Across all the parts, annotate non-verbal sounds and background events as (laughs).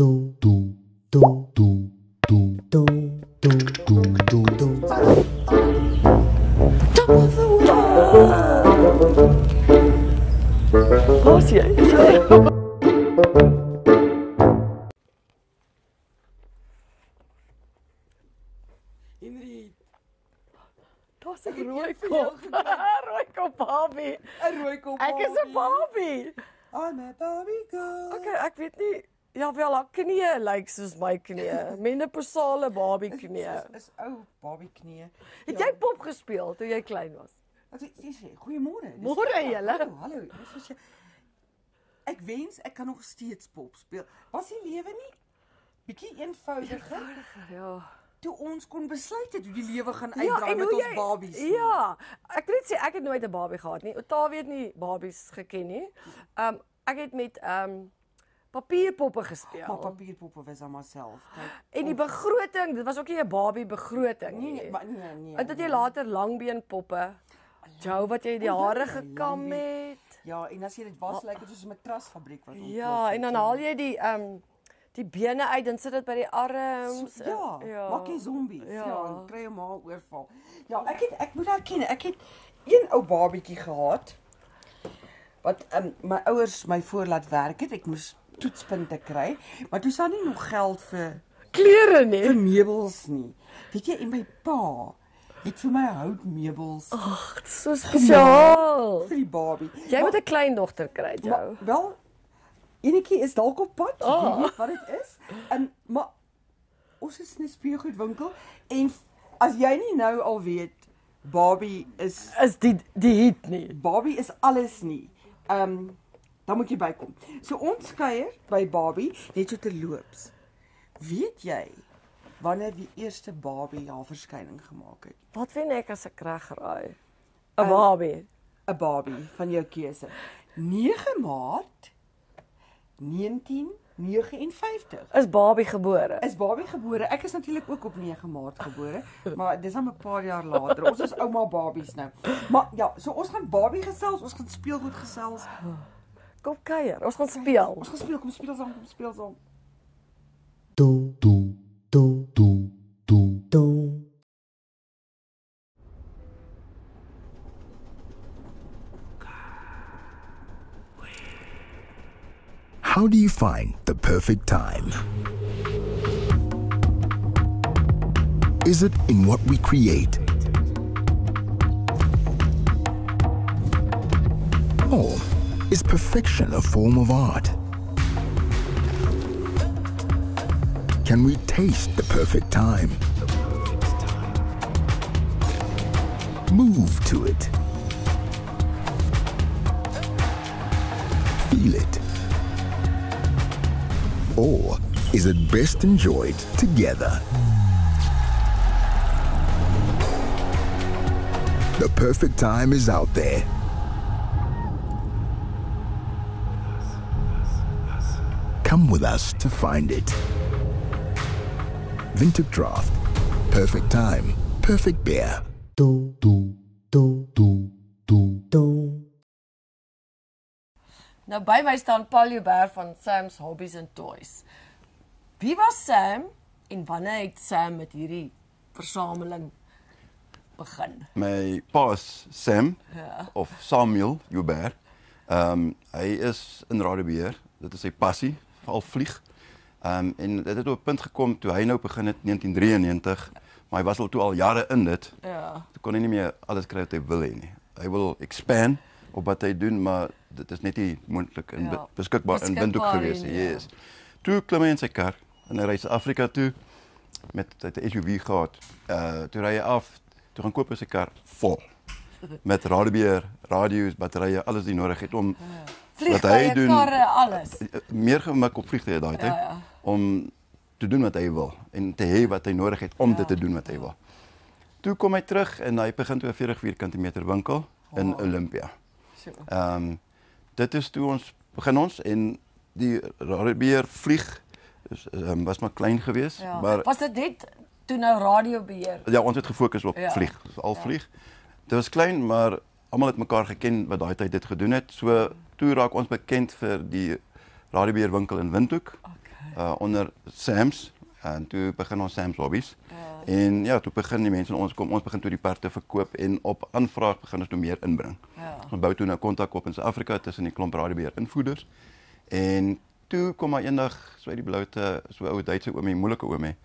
Top of the world. Daar's 'n rooi kop. rooi kop Barbie. 'n rooi kop. Ek is 'n Barbie. I'm a Barbie girl. Okay, ek weet nie Ja wel, haar knieë lyk soos my knieë. Menopausale Barbie knieë. Is, is ou Barbie knieë. Het jy pop gespeel toe jy klein was? Wat jy sê? Goeiemôre. Dis- Môre, julle. Hallo, hallo. Dis wat jy Ek wens ek kan nog steeds pop speel. Was die lewe nie bietjie eenvoudiger Ja. toe ons kon besluit het hoe die lewe gaan Ja, uitdraai en met hoe ons jy babies? nie? Ja, ek wil net sê ek het nooit 'n Barbie gehad nie. Otavie het nie Barbies geken nie. Um ek het met um papierpoppe gespeel. Maar papierpoppe was aan myself. Kyk. En die begroting, dit was ook nie 'n Barbie begroting Nee, nie. nee, maar nee, nee. En dat jy nee. later langbeen poppe. Jou wat jy die O, ja, hare ja, gekam langbeen. het. Ja, en as jy dit was, lyk dit soos 'n matrasfabriek wat ontplof Ja, en dan ja. haal jy die um die bene uit en sit dit by die arms. So, ja, ja, maak jy zombies. Ja, Ja. ja en kry hom maar oorval. Ja, ek het ek moet erken, ek het een ou babietjie gehad wat um, my ouers my voor laat werk het. Ek moes toetspunte kry, maar toe staan nie nog geld vir klere nie. vir meubels nie. Weet jy, en my pa het vir my houtmeubels Ag, so spesiaal. vir die babie. Jy moet 'n kleindogter kry, Maar jou. wel enetjie is dalk op pad. Ah. Oh. Jy weet wat dit is. En maar ons is in 'n speelgoedwinkel en as jy nie nou al weet Barbie is Is die die hit nie. Barbie is alles nie. Ehm um, dan moet jy bykom. So ons kuier by Barbie net so terloops. Weet jy wanneer die eerste Barbie haar verskyning gemaak het? Wat vind ek as ek reg raai? 'n Um, Barbie. 'n Barbie van jou keuse. 9 Maart 1959. Is Barbie gebore? Is Barbie gebore? Ek is natuurlik ook op 9 Maart gebore, maar dis dan 'n paar jaar later. Ons is ouma Barbies nou. Maar ja, so ons gaan Barbie gesels, ons gaan speelgoed gesels. Kom kuier. Ons gaan speel. Ons gaan speel, kom speel saam, kom speel saam. do do do do do do How do you find the perfect time? Is it in what we create? Is perfection a form of art? Can we taste the perfect time? Move to it. Feel it. Or is it best enjoyed together? The perfect time is out there. Come with us to find it. Vintage Draft. Perfect time. Perfect beer. do do do do do do Nou by my staan Paul Joubert van Sam's Hobbies and Toys. Wie was Sam en wanneer het Sam met hierdie versameling begin? My pa is Sam Ja. of Samuel Joubert. Ehm um, hy is in radiobeheer. Dit is sy passie, veral vlieg. Ehm um, en dit het op 'n punt gekom toe hy nou begin het 1993, maar hy was al toe al jare in dit. Ja. Toe kon hy nie meer alles kry wat hy wil hê nie. Hy wil expand op wat hy doen, maar dit is net nie moontlik en Ja, ja, beskikbaar in Windhoek beskikbaar gewees nie. ja. Yes. Toe klim hy in sy kar en hy reis Afrika toe met 'n SUV gehad. Uh toe ry hy af, toe gaan koop hy sy kar vol (laughs) met radiobeheer, radio's, batterye, alles wat hy nodig het om Vliegtuie, karre, alles. meer gemik op vliegtye daai tyd Ja, ja. om te doen wat hy wil en te hê wat hy nodig het om Ja. dit te doen wat hy wil. Toe kom hy terug en hy begin toe 'n 40 vierkante meter winkel in Oh. Olympia. So. Ehm dit is toe ons begin ons en die radiobeheer vlieg is um, was maar klein geweest, Ja. maar was dit net toe nou radiobeheer? ja, ons het gefokus op Ja. ja. vlieg, al Ja. ja. vlieg. Dit was klein, maar almal het mekaar geken wat daai tyd dit gedoen het. So toe raak ons bekend vir die radiobeheer winkel in Windhoek. Okay. uh onder Sam's en toe begin ons Sam's Hobbies. Ja. En ja, toe begin die mense ons kom ons begin toe die parte verkoop en op aanvraag begin ons nou meer inbring. Ja. Ons bou toe nou kontak op in Suid-Afrika tussen die klomp radiobeheer invoerders. En toe kom maar eendag so uit die bloute so ou Duitse oomie, moeilike oomie.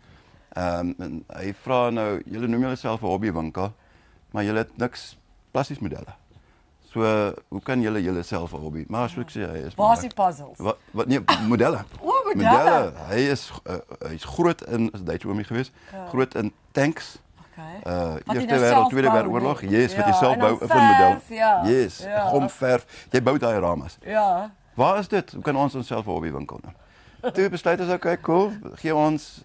Ehm um, en hy vra nou, julle noem julleself 'n hobbywinkel, maar julle het niks plastiese modelle. So hoe kan julle julleself 'n hobby? Maar so ek sê hy is Basie puzzles. Wat wat nee, modelle. (laughs) O, modelle. Hy is uh, hy's groot in is Duitse oomie geweest. Ja. Groot in tanks. Okay. Uh Wat jy Eerste nou Wêreld, self Tweede Wêreldoorlog. nee. Yes, wat Ja, jy self bou van model. verf, ja. Yes, Ja. gomverf. Jy bou daai ramas. Ja. Waar is dit? Hoe kan ons onsself 'n hobbywinkel nou? Toe besluit ons okay, cool. Gee ons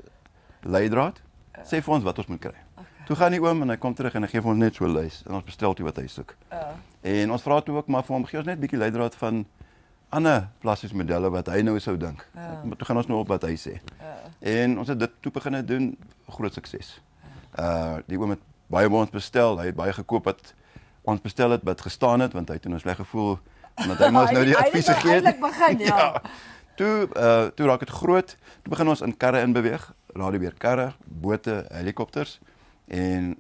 leidraad. Sê vir ons wat ons moet kry. Toe gaan die oom en hy kom terug en hy gee vir ons net so 'n lys en ons bestel toe wat hy soek. Ja. En ons vra toe ook maar vir hom gee ons net 'n bietjie leidraad van ander plastiese modelle wat hy nou sou dink. Ja. Maar toe gaan ons nou op wat hy sê. Ja. En ons het dit toe begin doen, groot sukses. Uh die oom het baie by ons bestel, hy het baie gekoop wat ons bestel het wat gestaan het want hy het toe ons sleg gevoel omdat hy (laughs) mos nou die advies het. eintlik begin, (laughs) ja. Toe uh toe raak dit groot. Toe begin ons in karre in beweeg, radiobeer karre, bote, helikopters en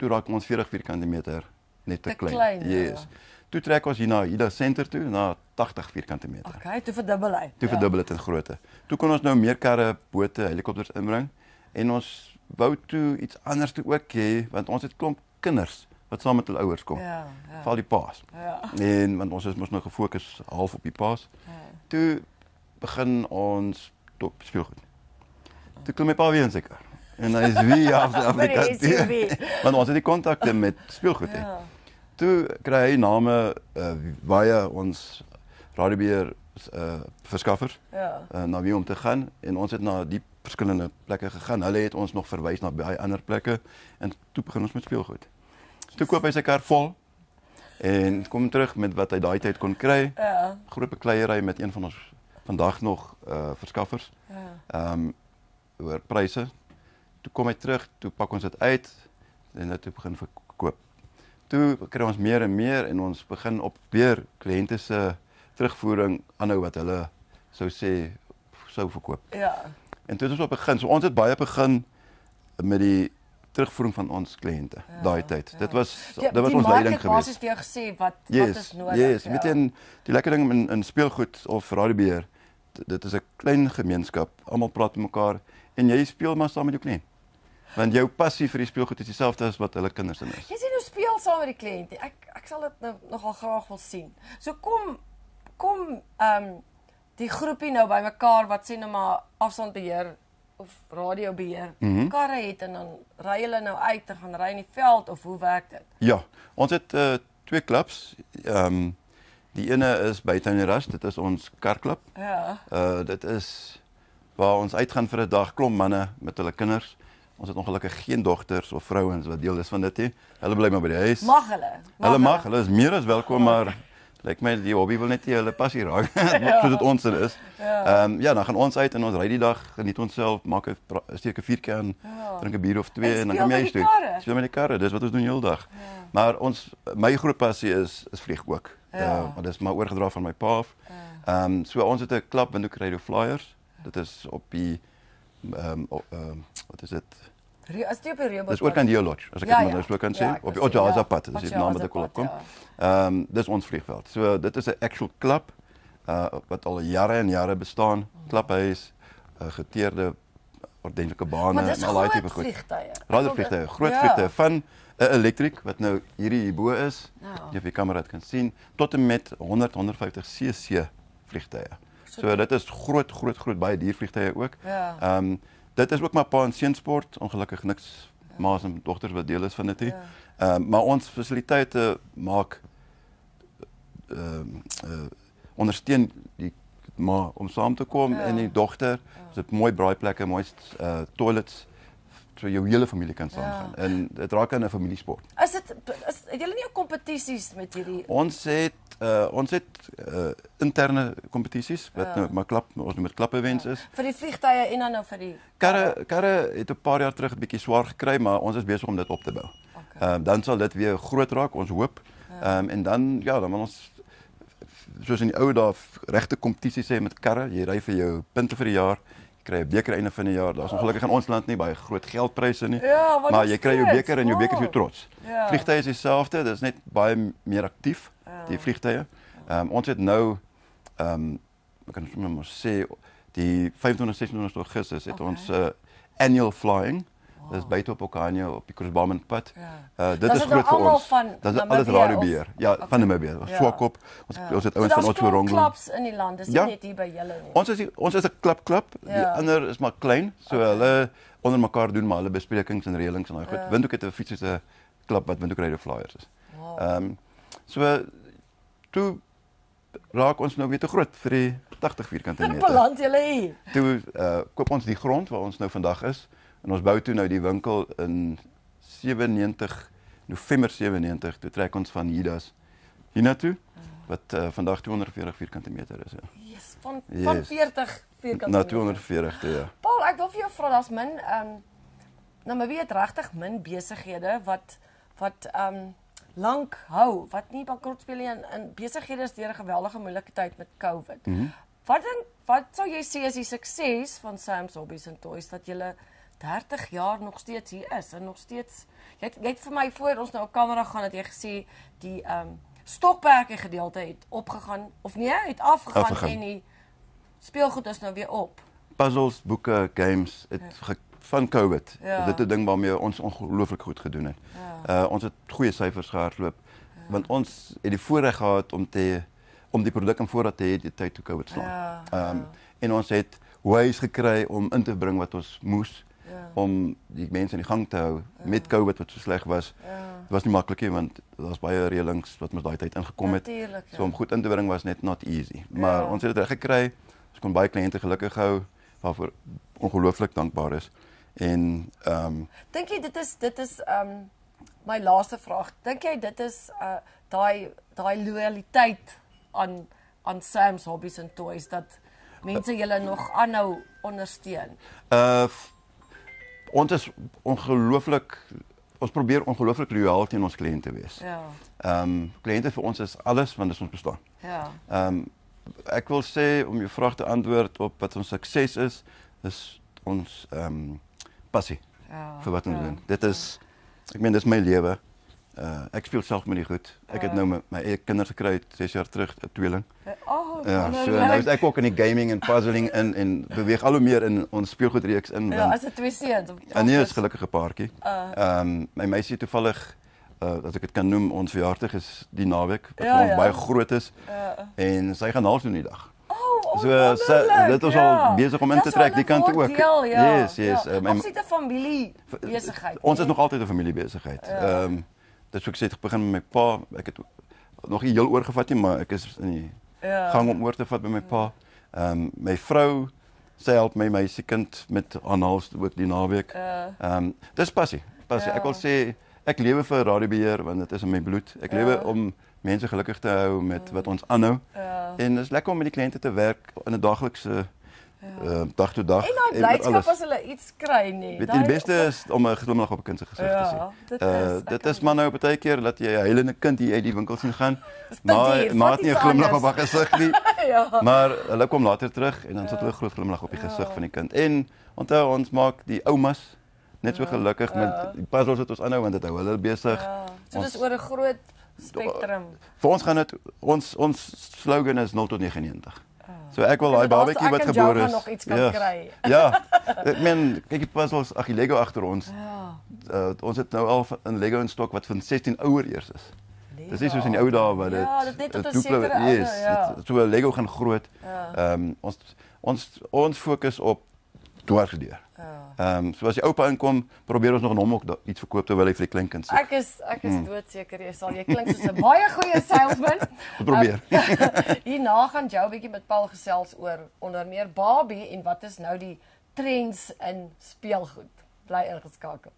toe raak ons 40 vierkante meter net te, Te klein. klein, ja. Yes. Toe trek ons hier na Hida Center toe na 80 vierkante meter. Okay, toe verdubbel hy. Toe verdubbel dit in grootte. Toe kon ons nou meer karre, bote, helikopters inbring en ons wou toe iets anders toe ook hê want ons het klomp kinders wat saam met hulle ouers kom. Ja, ja. Val die paas. Ja. En want ons is mos nou gefokus half op die paas. Toe begin ons top speelgoed. Toe klim my pa weer in sy kar. En hy is weer af (laughs) Met die Afrika. SUV. Want (laughs) ons het die kontakte met speelgoed hè. Ja. Toe kry hy name uh, baie ons radiobeheer uh, verskaffers Ja. uh, na wie om te gaan en ons het na die verskillende plekke gegaan. Hulle het ons nog verwys na baie ander plekke en toe begin ons met speelgoed. Toe koop hy sy kar vol en kom terug met wat hy daai tyd kon kry. Ja. Groot bekleierery met een van ons vandag nog uh verskaffers. Ja. Ehm um, oor pryse. Toe kom hy terug, toe pak ons dit uit en dit toe begin verkoop. Toe kry ons meer en meer en ons begin op weer kliënte se terugvoering aanhou wat hulle sou sê sou verkoop. Ja. En toe het ons op begin. So ons het baie begin met die terugvoering van ons kliënte Ja, daai tyd. ja. Dit was Die- dit was die ons leiding het geweest. Basies jou gesê wat Yes, wat is nodig. Yes, weet jy en die lekker ding in in speelgoed of radiobeheer, d- dit is 'n klein gemeenskap. Almal praat met mekaar en jy speel maar saam met jou kliënt. Want jou passie vir die speelgoed is dieselfde as wat hulle kinders in is. Jy sien hoe speel saam met die kliënt. Ek ek sal dit nou nogal graag wil sien. So kom kom ehm um, die groepie nou bymekaar wat sê nou maar afstandbeheer of radiobeheer. Mm Mhm. -hmm. Karre het en dan ry hulle nou uit en gaan ry in die veld of hoe werk dit? Ja, ons het uh, twee klubs. Ehm um, die ene is by Tuineras, dit is ons karklub. Ja. Uh dit is waar ons uitgaan vir 'n dag klomp manne met hulle kinders. Ons het ongelukkig geen dogters of vrouens wat deel is van dit nie. Hulle bly maar by die huis. Mag hulle? Hulle mag, hulle is meer as welkom, maar lyk my die hobby wil net nie hulle passie raak. (laughs) Soos dit ons in is. Ehm um, ja, dan gaan ons uit en ons ry die dag, geniet onsself, maak 'n steek 'n vuurtjie aan, Ja. drink 'n bier of twee En en dan kom jy huis toe. Speel met die karre, dis wat ons doen heeldag. Maar ons my groot passie is is vlieg ook. Ja. Uh, maar dis maar oorgedra van my pa af. Ehm um, so ons het 'n klub Windhoek Radio Flyers. Dit is op die ehm um, um, wat is dit? Re- As jy op die Rehoboth. Dis oor kan die lodge, as ek Ja, dit ja. nou so kan sê, Ja, op die Ojaza ja. pad, dis die naam wat ek pad, opkom. ja. Ehm um, dis ons vliegveld. So dit is 'n actual klub uh wat al jare en jare bestaan. Klubhuis, uh, geteerde ordentlike bane en al daai tipe goed. Radarvliegtuie, groot Ja. vliegtuie van 'n elektriek wat nou hierdie hierbo is. Ja. Jy op die kamera kan sien tot en met 100 150 cc vliegtuie. So dit is groot groot groot baie diervliegtuie ook. Ja. Ehm um, dit is ook maar pa en seun sport, ongelukkig niks ma's en dogters wat deel is van dit nie. Ja. Ehm um, maar ons fasiliteite maak ehm um, uh, ondersteun die ma om saam te kom Ja. en die dogter. Ons het mooi braaiplekke, mooi uh toilets so jou hele familie kan saamgaan. Ja. En dit raak aan 'n familiesport. Is dit is het julle nie ook kompetisies met hierdie Ons het uh ons het uh interne kompetisies wat Ja. nou maar klap ons noem dit klappewens is. vir die vliegtye en dan nou vir die Karre karre het 'n paar jaar terug 'n bietjie swaar gekry, maar ons is besig om dit op te bou. Okay. Ehm dan sal dit weer groot raak, ons hoop. Ehm en dan ja, dan wil ons soos in die ou dae regte kompetisies hê met karre. Jy ry vir jou punte vir die jaar, kry 'n beker einde van die jaar. Daar's ongelukkig in ons land nie baie groot geldpryse nie. Ja, maar jy kry jou beker en jou beker is jou trots. Ja. Vliegtye is dieselfde, dis net baie meer aktief die vliegtye. Ehm um, ons het nou ehm um, ek kan sommer maar sê die 25 26 Augustus het Okay. ons uh, annual flying. Dis buite op Okanjo op die Kruisbamen pad. Ja. Uh dit is is dit groot vir ons. van Dan is alles radiobeheer. of- Ja, Okay. van Namibië. Ja. Swakop. Ons Ja. ons het So ouens van daar's klomp Otswarongo. klubs in die land, dis nie Ja. net hier by julle nie. Ons is die- ons is 'n klub. Die Ja. ander is maar klein. So Okay. hulle onder mekaar doen maar hulle besprekings en reëlings en daai goed. Ja. Windhoek het 'n fisiese klub wat Windhoek Radio Flyers is. Wow. Ehm so toe raak ons nou weer te groot vir die 80 vierkante meter. beland julle hier? Toe uh, koop ons die grond waar ons nou vandag is en ons bou toe nou die winkel in 97 November 97 toe trek ons van Hidas hiernatoe wat uh, vandag 240 vierkante meter is ja. Yes, van van Yes. 40 vierkante Na meter. 240 toe ja. Paul, ek wil vir jou vra, daar's min ehm um, Namibië het regtig min besighede wat wat ehm um, lank hou, wat nie bankrot speel nie en, en besighede is deur 'n geweldige moeilike tyd met COVID. Mhm. Wat dink wat sou jy sê is die sukses van Sam's Hobbies and Toys dat julle 30 jaar nog steeds hier is en nog steeds jy het, jy het vir my voor ons nou op kamera gaan dat jy gesê die ehm um, stokperke gedeelte het opgegaan of nee, het afgegaan, Afgegaan. en die speelgoed is nou weer op. Puzzles, boeke, games, het ge, van COVID. Ja. Dit is 'n ding waarmee ons ongelooflik goed gedoen het. Ja. Uh ons het goeie syfers gehardloop want ons het die voorreg gehad om te om die produk in voorraad te hê die tyd toe COVID slaan. Ja, Ehm ja. en ons het ways gekry om in te bring wat ons moes Ja. om die mense in die gang te hou met COVID wat so sleg was. Ja. Dit was nie maklik nie want daar's baie reëlings wat ons daai tyd ingekom het. Natuurlijk, ja. So om goed in te bring was net not easy. Maar Ja. ons het dit reg gekry. Ons kon baie kliënte gelukkig hou waarvoor ongelooflik dankbaar is. En ehm um, Dink jy dit is dit is um my laaste vraag. Dink jy dit is uh daai daai loyaliteit aan aan Sam's Hobbies and Toys dat mense julle nog aanhou ondersteun? uh ons is ongelooflik ons probeer ongelooflik loyaal teen ons kliënte wees. Ja. Ehm um, kliënte vir ons is alles want dit is ons bestaan. Ja. Ehm um, ek wil sê om jou vraag te antwoord op wat ons sukses is, is ons ehm um, passie Ja. vir wat ons ja. doen. Dit is ek meen dis my lewe. Uh ek speel self met die goed. Ek het Ja. nou my, my eie kinders gekry 6 jaar terug, 'n tweeling. Oh, Ja, so nou is ek ook in die gaming en puzzling in en beweeg al hoe meer in ons speelgoedreeks in. Ja, as dit twee seuns. En nee, of is gelukkige paartjie. Uh. Ehm um, my meisie toevallig uh, as ek dit kan noem, ons verjaarsdag is die naweek wat Ja, ons ja. baie groot is Ja. en sy gaan naals doen die dag. Oh, oh, So, sy- dit is al ja. besig om in te trek al die kant ook. voordeel, Ja. Yes, yes, Ja. uh, my- Absolute familie besigheid. Ons is nee? nog altyd 'n familiebesigheid. Ja. Ehm um, dit is ook sê ek begin met my pa. Ek het nog nie heel oorgevat nie, maar ek is in die Ja. gang om oor te vat by my pa. Ehm um, my vrou sy help my my sekind met aanhaals ook die naweek. Ja. Ehm um, dis passie. Passie. Ja. Ek wil sê ek lewe vir radiobeheer want dit is in my bloed. Ek Ja. lewe om mense gelukkig te hou met wat ons aanhou. Ja. En dit is lekker om met die kliënte te werk in 'n daaglikse uh, dag tot dag. En daai blydskap as hulle iets kry nie. Weet jy, die beste is om 'n glimlag op 'n kind se gesig Ja, te sien. dit Uh, is, ek dit is maar nou baie keer dat jy 'n huilende kind hier uit die winkel sien gaan. Maar maar het nie 'n glimlag op haar gesig nie. (laughs) ja. Maar hulle kom later terug en dan sit hulle 'n groot glimlag op die gesig Ja. van die kind. En onthou ons maak die oumas net so gelukkig ja. met die puzzles wat ons aanhou want dit hou hulle besig. Ja. So dis oor 'n groot spektrum. Vir ons gaan dit ons ons slogan is 0 tot 99. So ek wil daai babatjie ek wat gebore is. nog iets kan ja. kry. (laughs) Ja. Ek meen kyk die puzzles, ag die Lego agter ons. Ja. Uh, ons het nou al 'n Lego in stok wat van 16 ouer eers is. Dis nie soos in die ou dae wat dit Ja, dit net tot 'n sekere yes, ja. dit- So Lego gaan groot. Ja. Ehm ons ons ons fokus op dwarsdeur. Ja. Ehm so as die oupa inkom, probeer ons nog aan hom ook da- iets verkoop terwyl hy vir die kleinkind sit. Ek is ek is doodseker jy sal jy klink soos 'n baie goeie salesman. (laughs) Probeer. Um, (laughs) Hierna gaan Jou 'n bietjie met Paul gesels oor onder meer Barbie en wat is nou die trends in speelgoed. Bly ingeskakel.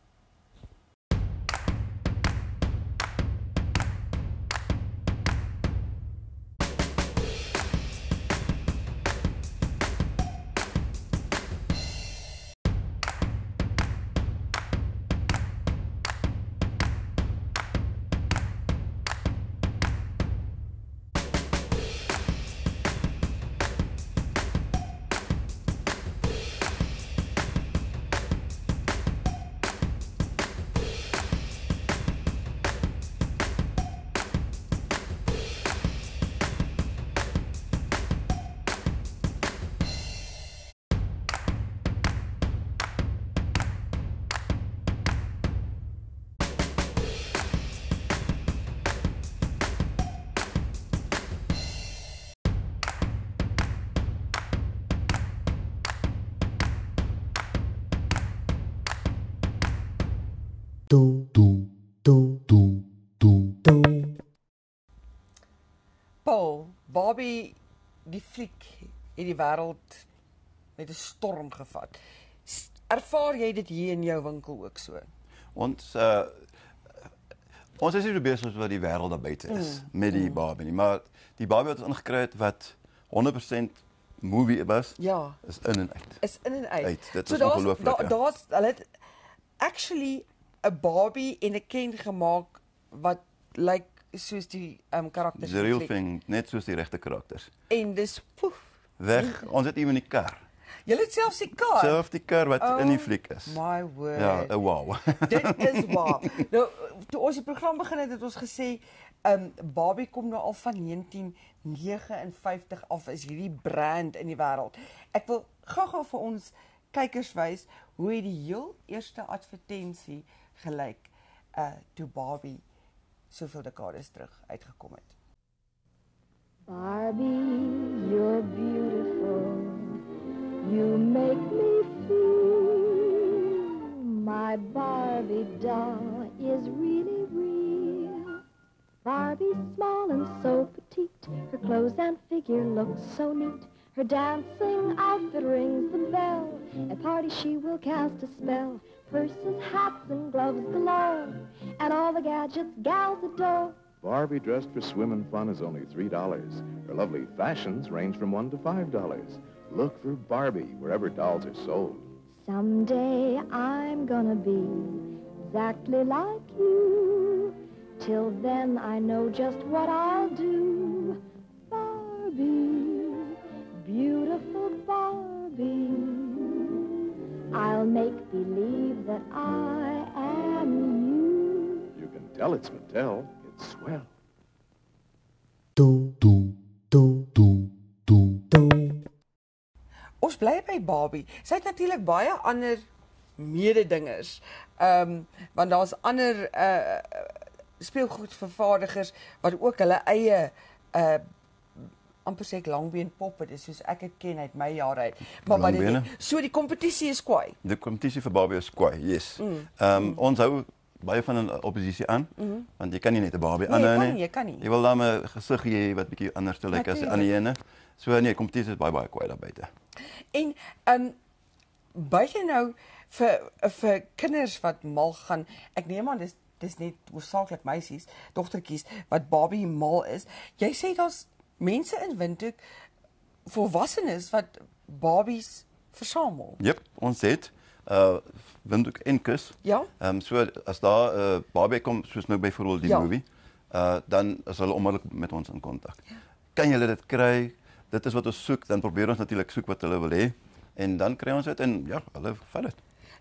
Do do do do do do Paul, Barbie die fliek het die wêreld met 'n storm gevat. Ervaar jy dit hier in jou winkel ook so? Ons uh ons is nie so besig met wat die wêreld daar buite is mm. met die Barbie nie, maar die Barbie wat ons ingekry het wat 100% movie was, Ja, is in en uit. is in en uit. Uit, dit is daar's- ongelooflik, Daar ja. daar's hulle actually 'n Barbie en 'n Ken gemaak wat lyk like, soos die um karakters. The in real thing, net soos die regte karakters. En dis poef. Weg. Ons het ewen die kar. Jy het selfs die kar. Selfs die kar wat in die Oh fliek is. My word. Ja, 'n wow. (laughs) Dit is waar. (laughs) nou toe ons die program begin het, het ons gesê um Barbie kom nou al van 1959 af is hierdie brand in die wêreld. Ek wil gou-gou vir ons kykers wys hoe het die heel eerste advertensie gelyk uh toe Barbie soveel dekades terug uitgekom het. Barbie, you're beautiful. You make me feel my Barbie doll is really real. Barbie's small and so petite. Her clothes and figure look so neat. Her dancing outfit rings the bell. At parties she will cast a spell. Purses, hats, and gloves galore. And all the gadgets gals adore. Barbie dressed for swim and fun is only $3. Her lovely fashions range from 1 to $5. Look for Barbie wherever dolls are sold. Someday I'm gonna be exactly like you. Till then I know just what I'll do. Barbie, beautiful Barbie. I'll make believe that I am you. You can tell it's Mattel. It's swell. do do do do do do Ons bly by Barbie. Sy het natuurlik baie ander mededingers. Ehm um, want daar's ander uh speelgoedvervaardigers wat ook hulle eie uh amper sê ek langbeen poppe, dis soos ek dit ken uit my jare uit. Maar wat dit so die kompetisie is kwaai. Die kompetisie vir Barbie is kwai, yes. Ehm um, ons hou baie van 'n oppositie aan, want jy kan nie net 'n Barbie Nee, aanhou nie. jy kan nie. Jy wil dan 'n gesig hê wat bietjie anders te lyk as die ander ene. So nee, kompetisie is baie baie kwai daar buite. En ehm um, buite nou vir vir kinders wat mal gaan. Ek neem aan dis dis net hoofsaaklik meisies, dogtertjies wat Barbie mal is. Jy sê daar's mense in Windhoek volwassenes wat Barbies versamel. Jep, ons het uh Windhoek en Kus. Ja? Ehm um, so as daar 'n uh, Barbie kom soos nou byvoorbeeld die Ja. movie, uh dan is hulle onmiddellik met ons in kontak. Kan julle dit kry? Dit is wat ons soek, dan probeer ons natuurlik soek wat hulle wil hê en dan kry ons dit en ja, hulle vat dit.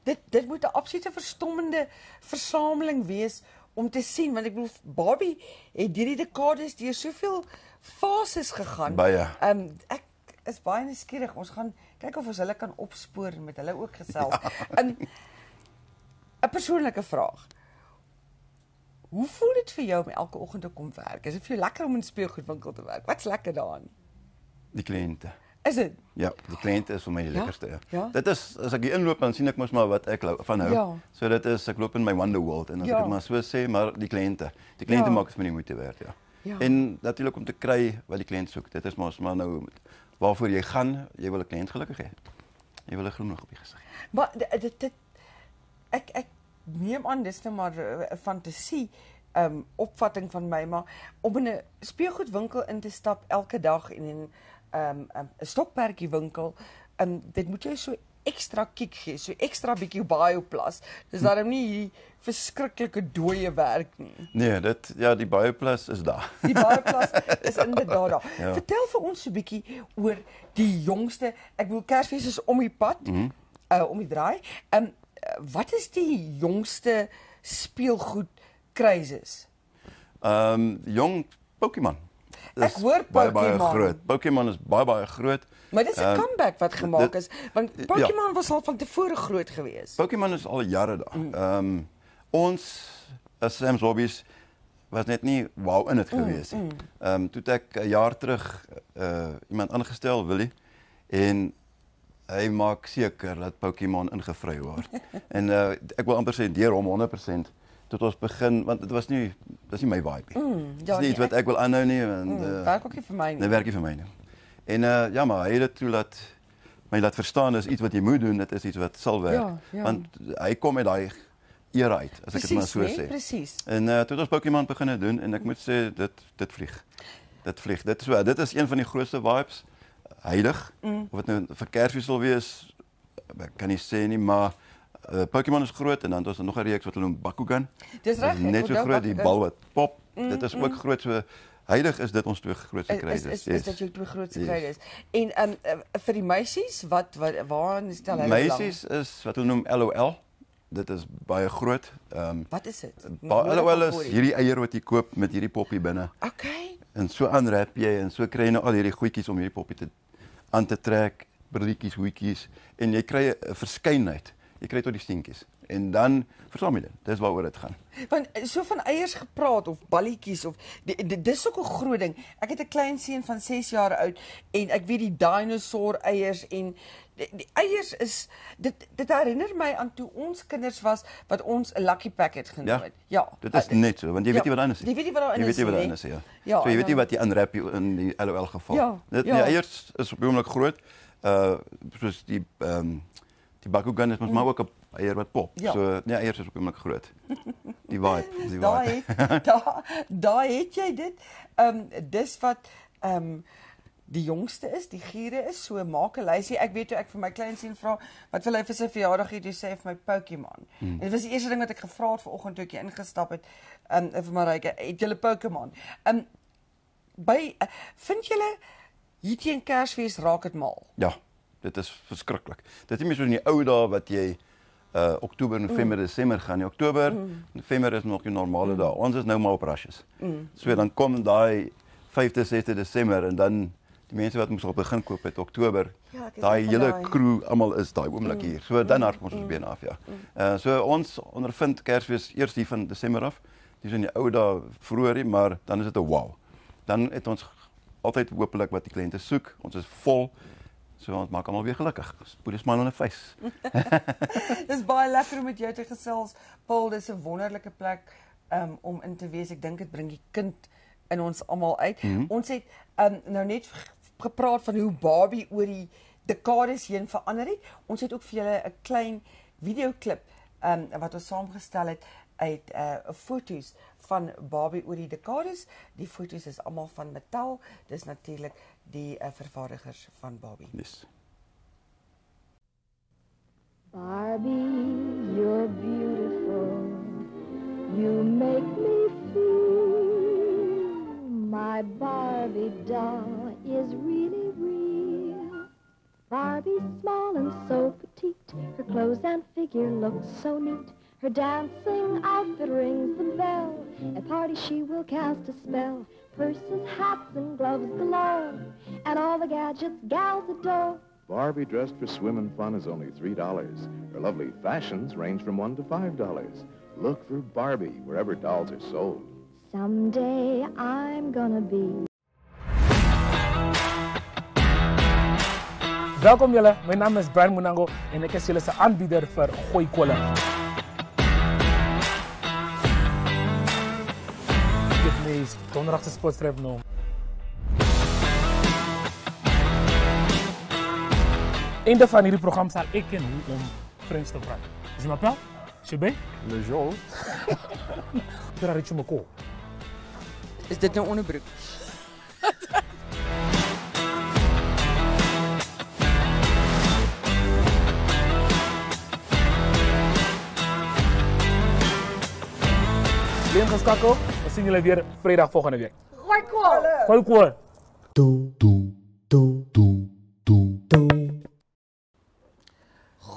Dit dit moet 'n absolute verstommende versameling wees om te sien want ek bedoel Barbie het hierdie dekades deur soveel fases gegaan. Baie. Ehm um, ek is baie nuuskierig. Ons gaan kyk of ons hulle kan opspoor en met hulle ook gesels. In 'n persoonlike vraag. Hoe voel dit vir jou om elke oggend te kom werk? Is dit vir jou lekker om in 'n speelgoedwinkel te werk? Wat's lekker daaraan? Die kliënte. Is dit? Ja, die kliënte is vir my die Ja? lekkerste. Ja. Ja? Dit is as ek hier inloop dan sien ek mos maar wat ek van hou. Ja. So dit is ek loop in my wonder world en as Ja. ek dit maar so sê, maar die kliënte. Die kliënte Ja. maak dit vir my moeite werd, ja. Ja. En natuurlik om te kry wat die kliënt soek. Dit is mos maar nou waarvoor jy gaan, jy wil 'n kliënt gelukkig hê. Jy wil 'n glimlag op die gesig hê. Maar dit dit, ek ek neem aan dis nou maar eh, 'n fantasie um opvatting van my maar om in 'n speelgoedwinkel in te stap elke dag en in um 'n stokperdjie winkel um dit moet jou so ekstra kick gee, so ekstra bietjie bioplas. Dis daarom nie hierdie verskriklike dooie werk nie. Nee, dit ja, die bioplus is daar. Die bioplas is inderdaad daar. Ja. Vertel vir ons so 'n bietjie oor die jongste. Ek bedoel Kersfees is om die pad. Mm -hmm. uh om die draai. Ehm um, wat is die jongste speelgoed crazes? Ehm um, jong Pokémon. Ek hoor baie baie Pokémon. groot. Pokémon is baie baie groot. Maar dis 'n Ehm, comeback wat gemaak dit- is want ja. Pokémon was al van tevore groot geweest. Pokémon is al jare daar. Ehm um, ons as Sam's Hobbies was net nie wow in dit gewees nie. Ehm um, toe ek 'n jaar terug uh iemand aangestel, Willie, en hy maak seker dat Pokémon ingevry word. (laughs) en uh, ek wil amper sê deur hom 100% tot ons begin want dit was nie dis nie my vibe nie. Mm, Dis ja, nie iets nee, wat ek wil aanhou nie en Mm, uh, werk ook nie vir my dit nie. werk nie vir my nie. En uh, ja, maar hy het dit toe laat my laat verstaan dis iets wat jy moet doen, dit is iets wat sal werk. Ja, ja. Want hy kom met daai era uit, as ek dit maar so nee, sê. Presies. En uh, toe het ons Pokémon begin doen en ek moet sê dit dit vlieg. Dit vlieg. Dit is so dit is een van die grootste vibes heilig. Mm. Of dit nou vir Kersfees sal wees, ek kan nie sê nie, maar uh, Pokémon is groot en dan het ons nog 'n reeks wat hulle noem Bakugan. Dis reg. Net so groot die Bakugan. bal wat pop. Mm, dit is ook mm. groot so heilig is dit ons twee grootste is kruides. is, is, is dit jou twee grootste Yes. kruides. En ehm um, vir die meisies, wat wat waar stel hulle Meisies is wat hulle noem LOL. Dit is baie groot. Ehm um, Wat is dit? LOL is hierdie eier wat jy koop met hierdie poppie binne. Okay. En so aanrap jy en so kry jy nou al hierdie goedjies om hierdie poppie te aan te trek, brilletjies, hoedjies en jy kry 'n verskeidenheid. Jy kry tot die steentjies. En dan versamel jy dit. Dis waaroor dit gaan. Want eh, so van eiers gepraat of balletjies of di- di- dis ook 'n groot ding. Ek het 'n klein seun van 6 jaar oud en ek weet die dinosaur eiers en die, die eiers is dit dit herinner my aan toe ons kinders was wat ons 'n lucky packet genoem Ja. het. Ja. Dit is Uh, net so want jy ja, weet nie wat anders is. jy weet nie wat daarin Jy weet is nie wat nie, daarin is ja. Ja, so jy weet nie wat jy hier in die LOL geval. Ja, Dit ja. die eiers is op die oomblik groot. Uh soos die ehm um, die Bakugan is mos maar ook 'n eier wat pop. Mm. Ja. So nee, eiers is die oomblik groot. Die vibe, (laughs) die Daar vibe. het daar daar het jy dit. Ehm um, dis wat ehm um, die jongste is, die giere is, so maak 'n lysie. Ek weet toe ek vir my klein seun vra wat wil hy vir sy verjaardag hê, toe sê hy vir my Pokémon. Hmm. En dit was die eerste ding wat ek gevra het vanoggend toe ek ingestap het. Ehm um, vir Marike, het julle Pokémon? Ehm um, by uh, vind julle hier teen Kersfees raak dit mal. Ja, dit is verskriklik. Dit is nie meer so in die ou dae wat jy uh Oktober, November, mm. Desember gaan. Nie. Oktober, mm. November is nog die normale mm. dae. Ons is nou maar op rushes. Mm. So dan kom daai 5de, 6de Desember en dan die mense wat moes al begin koop het Oktober. Ja, daai hele crew almal is daai oomblik hier. So dan hard ons ons been af, ja. Uh so ons ondervind Kersfees eers hier van Desember af. Dis in die ou dae vroeër, maar dan is dit 'n wow. Dan het ons altyd hopelik wat die kliënte soek. Ons is vol. So ons maak almal weer gelukkig. Put 'n smile on 'n face. Dis baie lekker om met jou te gesels. Paul, dis 'n wonderlike plek um, om in te wees. Ek dink dit bring die kind in ons almal uit. Mm -hmm. Ons het um, nou net gepraat van hoe Barbie oor die dekades heen verander het. Ons het ook vir julle 'n klein videoklip um, wat ons saamgestel het uit uh foto's van Barbie oor die dekades. Die foto's is almal van Mattel. Dis natuurlik die uh, vervaardigers van Barbie. Dis. Barbie, you're beautiful. You make me feel my Barbie doll is really real. Barbie's small and so petite. Her clothes and figure look so neat. Her dancing outfit rings the bell. At parties she will cast a spell. Purses, hats, and gloves galore. And all the gadgets gals adore. Barbie dressed for swim and fun is only $3. Her lovely fashions range from 1 to $5. Look for Barbie wherever dolls are sold. Someday I'm gonna be Welkom julle, my naam is Brian Munango en ek is julle se aanbieder vir Gooi Kolle. Is donderdag se sportstreep nou. Einde van hierdie program sal ek en hoe om Frans te praat. Je m'appelle? Je ben? Le Jean. (laughs) Ter Richie Mako. Is dit nou onderbroek? Bly geskakel. Sien julle weer Vrydag volgende week. Gooi kool. Gooi kolle. do do do do do do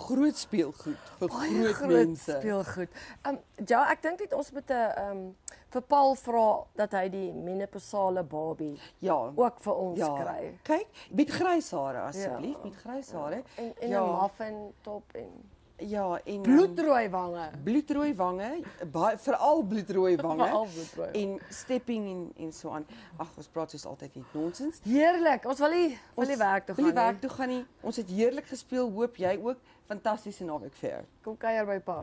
Groot speelgoed vir Baie groot, groot mense. speelgoed. Ehm um, ja, ek dink net ons moet 'n ehm um, vir Paul vra dat hy die menopausale Barbie Ja. ook vir ons ja. kry. Kyk, met grys hare asseblief, met grys hare. En en 'n Ja. muffin top en Ja, en Bloedrooi wange. Um, bloedrooi wange, baie veral bloedrooi (laughs) wange. Veral bloedrooi. En stepping en en so aan. Ag, ons praat soos altyd net nonsens. Heerlik. Ons wil nie wil nie werk toe Wil gaan nie werk nie. toe gaan nie. Ons het heerlik gespeel. Hoop jy ook fantastiese naweek vir. Kom kuier by Pa.